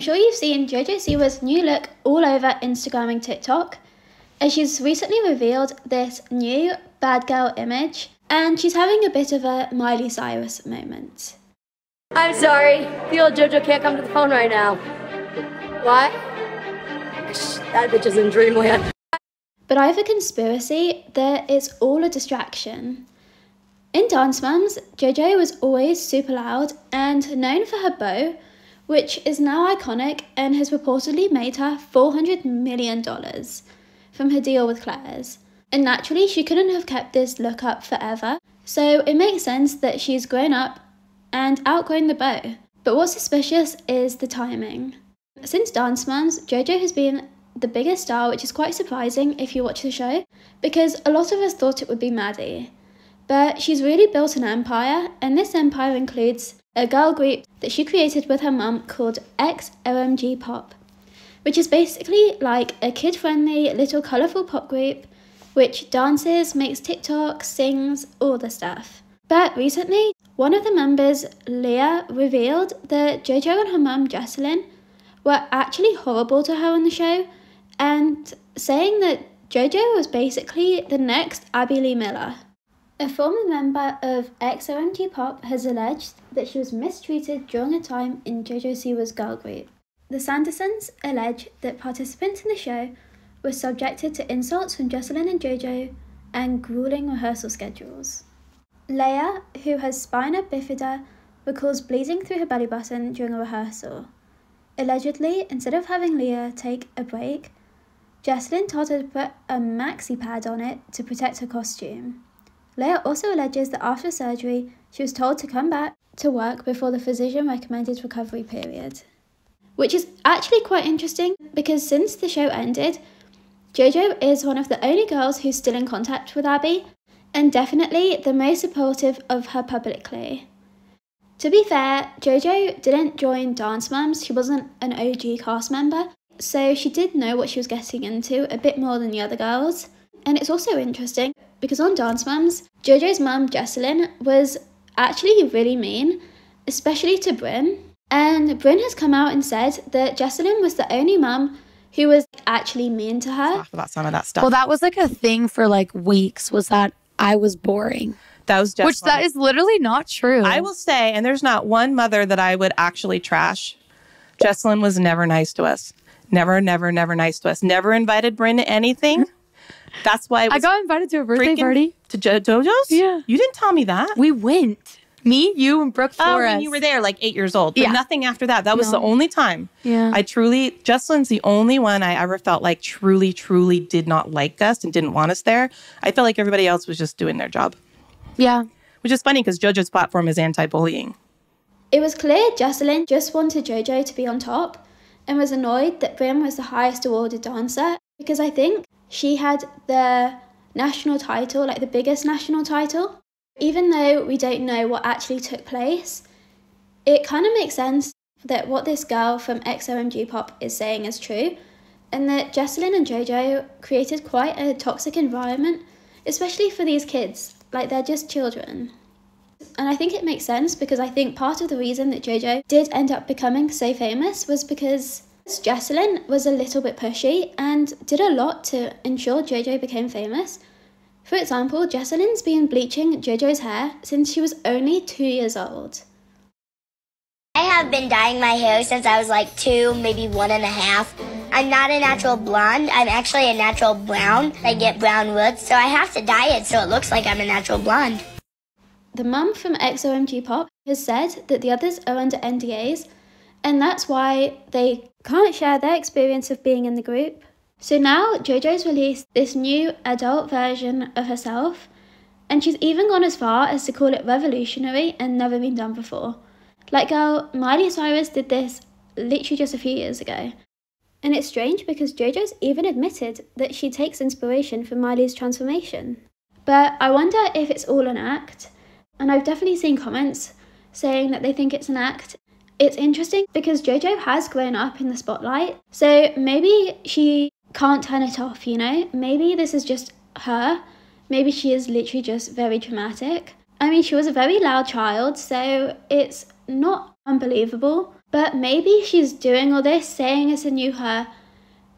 I'm sure you've seen JoJo Siwa's new look all over Instagram and TikTok, as she's recently revealed this new bad girl image, and she's having a bit of a Miley Cyrus moment. I'm sorry, the old JoJo can't come to the phone right now. Why? That bitch is in dreamland. But I have a conspiracy that it's all a distraction. In Dance Moms, JoJo was always super loud and known for her bow, which is now iconic and has reportedly made her $400 million from her deal with Claire's. And naturally, she couldn't have kept this look up forever, so it makes sense that she's grown up and outgrown the bow. But what's suspicious is the timing. Since Dance Moms, JoJo has been the biggest star, which is quite surprising if you watch the show, because a lot of us thought it would be Maddie. But she's really built an empire, and this empire includes a girl group that she created with her mum called XOMG Pop, which is basically like a kid friendly little colourful pop group which dances, makes TikToks, sings, all the stuff. But recently, one of the members, Leah, revealed that JoJo and her mum, Jessalyn, were actually horrible to her on the show and saying that JoJo was basically the next Abby Lee Miller. A former member of XOMG Pop has alleged that she was mistreated during a time in JoJo Siwa's girl group. The Sandersons allege that participants in the show were subjected to insults from Jessalyn and JoJo and grueling rehearsal schedules. Leia, who has spina bifida, recalls bleeding through her belly button during a rehearsal. Allegedly, instead of having Leah take a break, Jessalyn told her to put a maxi pad on it to protect her costume. Leia also alleges that after surgery, she was told to come back to work before the physician recommended recovery period. Which is actually quite interesting because since the show ended, Jojo is one of the only girls who's still in contact with Abby, and definitely the most supportive of her publicly. To be fair, Jojo didn't join Dance Moms, she wasn't an OG cast member, so she did know what she was getting into a bit more than the other girls. And it's also interesting because on Dance Moms, Jojo's mum, Jessalyn, was actually really mean, especially to Brynn. And Brynn has come out and said that Jessalyn was the only mum who was actually mean to her. Talk about some of that stuff. Well, that was like a thing for like weeks. Was that I was boring, that was just which that is literally not true. I will say, and there's not one mother that I would actually trash. Jessalyn was never nice to us. Never, never, never nice to us. Never invited Brynn to anything. That's why I got invited to a birthday party. to jo- JoJo's. Yeah. you didn't tell me that. We went. Me, you, and Brooke Oh, Flores. when you were there, like eight years old. But Yeah. nothing after that. That was No. the only time. Yeah. I truly, Jessalyn's the only one I ever felt like truly, truly did not like us and didn't want us there. I felt like everybody else was just doing their job, yeah. which is funny because JoJo's platform is anti bullying. It was clear Jessalyn just wanted JoJo to be on top and was annoyed that Brynn was the highest awarded dancer because I think she had the national title, like the biggest national title. Even though we don't know what actually took place, it kind of makes sense that what this girl from XOMG Pop is saying is true, and that Jessalyn and JoJo created quite a toxic environment, especially for these kids. Like they're just children. And I think it makes sense because I think part of the reason that JoJo did end up becoming so famous was because Jessalyn was a little bit pushy and did a lot to ensure JoJo became famous. For example, Jessalyn's been bleaching JoJo's hair since she was only two years old. I have been dyeing my hair since I was like two, maybe one and a half. I'm not a natural blonde. I'm actually a natural brown. I get brown roots, so I have to dye it so it looks like I'm a natural blonde. The mum from XOMG Pop has said that the others are under NDAs, and that's why they can't share their experience of being in the group. So now JoJo's released this new adult version of herself, and she's even gone as far as to call it revolutionary and never been done before. Like, girl, Miley Cyrus did this literally just a few years ago. And it's strange because JoJo's even admitted that she takes inspiration from Miley's transformation. But I wonder if it's all an act, and I've definitely seen comments saying that they think it's an act. It's interesting because JoJo has grown up in the spotlight, so maybe she can't turn it off, you know? Maybe this is just her. Maybe she is literally just very dramatic. I mean, she was a very loud child, so it's not unbelievable. But maybe she's doing all this, saying it's a new her,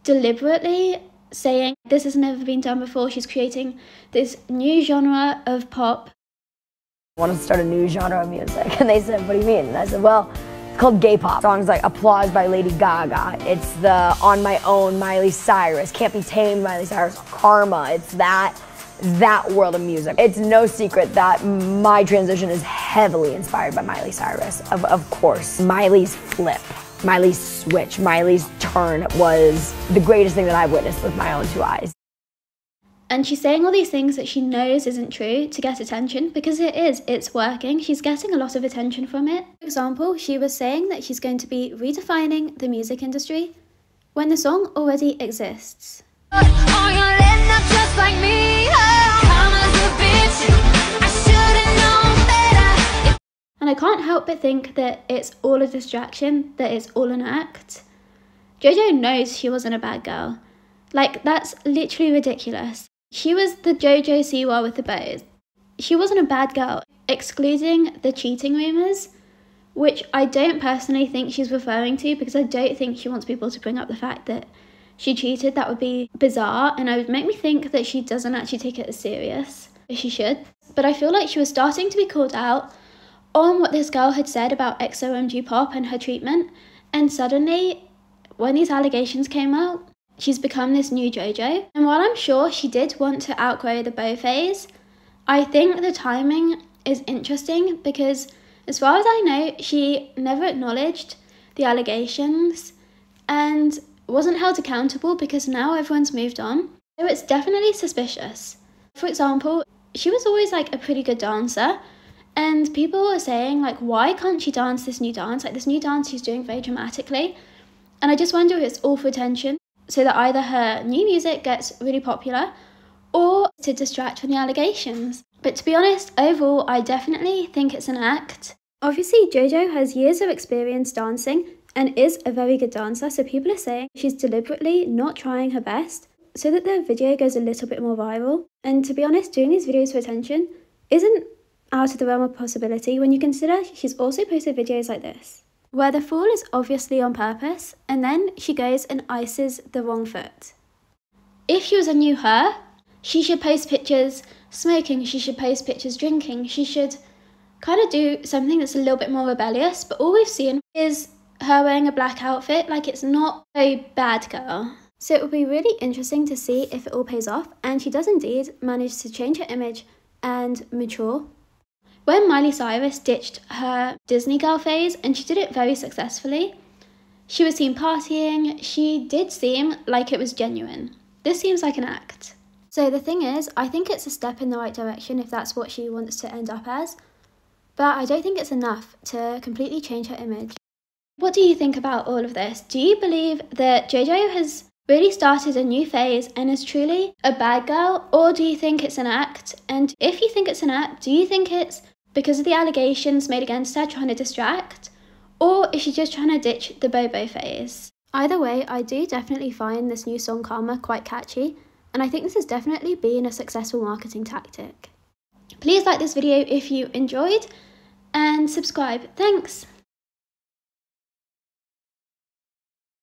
deliberately saying this has never been done before. She's creating this new genre of pop. I wanted to start a new genre of music. And they said, what do you mean? And I said, well, called gay pop. Songs like Applause by Lady Gaga. It's the On My Own Miley Cyrus, Can't Be Tamed Miley Cyrus, Karma. It's that that world of music. It's no secret that my transition is heavily inspired by Miley Cyrus. Of, of course, Miley's flip, Miley's switch, Miley's turn was the greatest thing that I've witnessed with my own two eyes. And she's saying all these things that she knows isn't true to get attention because it is, it's working. She's getting a lot of attention from it. For example, she was saying that she's going to be redefining the music industry when the song already exists. And I can't help but think that it's all a distraction, that it's all an act. JoJo knows she wasn't a bad girl. Like, that's literally ridiculous. She was the JoJo Siwa with the bows. She wasn't a bad girl, excluding the cheating rumours, which I don't personally think she's referring to because I don't think she wants people to bring up the fact that she cheated. That would be bizarre and it would make me think that she doesn't actually take it as serious as she should. But I feel like she was starting to be called out on what this girl had said about XOMG Pop and her treatment, and suddenly, when these allegations came out, she's become this new JoJo. And while I'm sure she did want to outgrow the bow phase, I think the timing is interesting because, as far as I know, she never acknowledged the allegations and wasn't held accountable because now everyone's moved on. So it's definitely suspicious. For example, she was always like a pretty good dancer, and people were saying, like, why can't she dance this new dance? Like, this new dance she's doing very dramatically. And I just wonder if it's all for attention, so that either her new music gets really popular or to distract from the allegations. But to be honest, overall, I definitely think it's an act. Obviously, JoJo has years of experience dancing and is a very good dancer, so people are saying she's deliberately not trying her best so that the video goes a little bit more viral. And to be honest, doing these videos for attention isn't out of the realm of possibility when you consider she's also posted videos like this, where the fall is obviously on purpose and then she goes and ices the wrong foot. If she was a new her, she should post pictures smoking, she should post pictures drinking, she should kind of do something that's a little bit more rebellious, but all we've seen is her wearing a black outfit, like it's not a bad girl. So it will be really interesting to see if it all pays off, and she does indeed manage to change her image and mature when Miley Cyrus ditched her Disney girl phase, and she did it very successfully, she was seen partying, she did seem like it was genuine. This seems like an act. So the thing is, I think it's a step in the right direction if that's what she wants to end up as, but I don't think it's enough to completely change her image. What do you think about all of this? Do you believe that JoJo has really started a new phase and is truly a bad girl, or do you think it's an act? And if you think it's an act, do you think it's because of the allegations made against her trying to distract, or is she just trying to ditch the Bobo phase? Either way, I do definitely find this new song Karma quite catchy, and I think this has definitely been a successful marketing tactic. Please like this video if you enjoyed, and subscribe. Thanks!